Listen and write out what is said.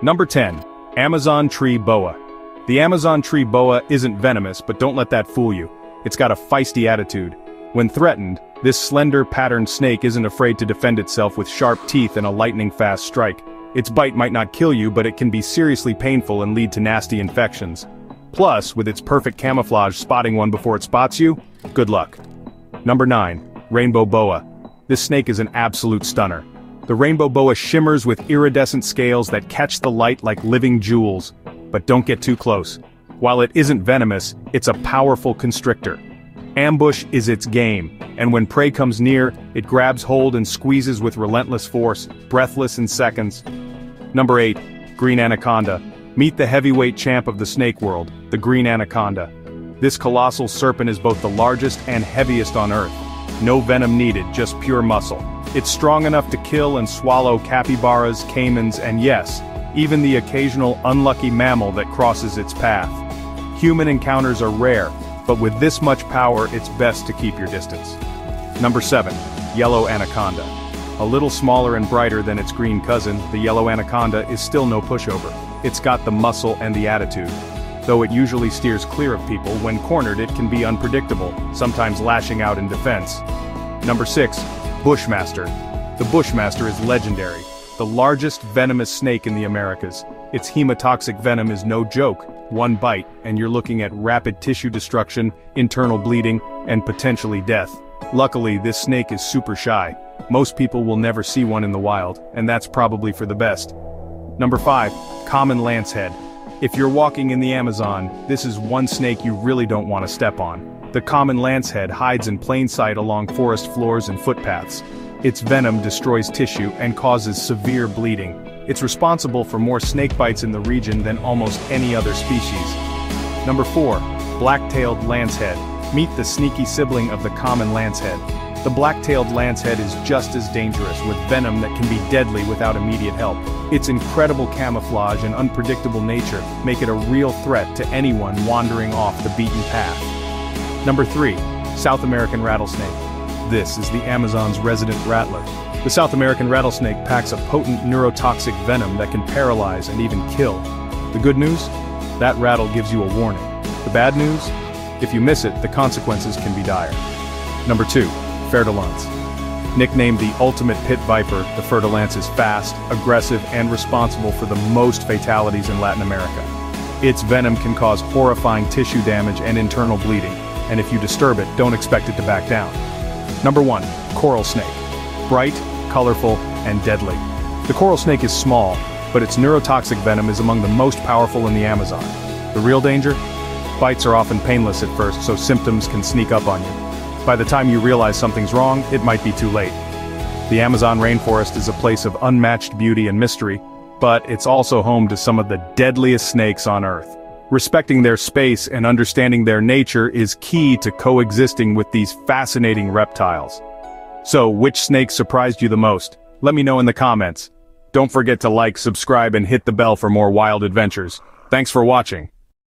Number 10. Amazon Tree Boa. The Amazon Tree Boa isn't venomous but don't let that fool you. It's got a feisty attitude. When threatened, this slender patterned snake isn't afraid to defend itself with sharp teeth and a lightning-fast strike. Its bite might not kill you but it can be seriously painful and lead to nasty infections. Plus, with its perfect camouflage spotting one before it spots you, good luck. Number 9. Rainbow Boa. This snake is an absolute stunner. The rainbow boa shimmers with iridescent scales that catch the light like living jewels. But don't get too close. While it isn't venomous, it's a powerful constrictor. Ambush is its game, and when prey comes near, it grabs hold and squeezes with relentless force, breathless in seconds. Number 8. Green Anaconda. Meet the heavyweight champ of the snake world, the Green Anaconda. This colossal serpent is both the largest and heaviest on Earth. No venom needed, just pure muscle. It's strong enough to kill and swallow capybaras, caimans, and yes, even the occasional unlucky mammal that crosses its path. Human encounters are rare, but with this much power it's best to keep your distance. Number 7. Yellow Anaconda. A little smaller and brighter than its green cousin, the yellow anaconda is still no pushover. It's got the muscle and the attitude. Though it usually steers clear of people, when cornered it can be unpredictable, sometimes lashing out in defense. Number 6. Bushmaster. The Bushmaster is legendary, the largest venomous snake in the Americas. Its hemotoxic venom is no joke, one bite, and you're looking at rapid tissue destruction, internal bleeding, and potentially death. Luckily, this snake is super shy. Most people will never see one in the wild, and that's probably for the best. Number 5. Common Lancehead. If you're walking in the Amazon, this is one snake you really don't want to step on. The common lancehead hides in plain sight along forest floors and footpaths. Its venom destroys tissue and causes severe bleeding. It's responsible for more snake bites in the region than almost any other species. Number 4. Black-tailed lancehead. Meet the sneaky sibling of the common lancehead. The black-tailed lancehead is just as dangerous with venom that can be deadly without immediate help. Its incredible camouflage and unpredictable nature make it a real threat to anyone wandering off the beaten path. Number 3. South American Rattlesnake. This is the Amazon's resident rattler. The South American rattlesnake packs a potent neurotoxic venom that can paralyze and even kill. The good news? That rattle gives you a warning. The bad news? If you miss it, the consequences can be dire. Number 2. Fer-de-lance. Nicknamed the ultimate pit viper, the fer-de-lance is fast, aggressive, and responsible for the most fatalities in Latin America. Its venom can cause horrifying tissue damage and internal bleeding, and if you disturb it, don't expect it to back down. Number 1. Coral Snake. Bright, colorful, and deadly. The coral snake is small, but its neurotoxic venom is among the most powerful in the Amazon. The real danger? Bites are often painless at first, so symptoms can sneak up on you. By the time you realize something's wrong, it might be too late. The Amazon rainforest is a place of unmatched beauty and mystery, but it's also home to some of the deadliest snakes on Earth. Respecting their space and understanding their nature is key to coexisting with these fascinating reptiles. So, which snake surprised you the most? Let me know in the comments. Don't forget to like, subscribe, and hit the bell for more wild adventures. Thanks for watching.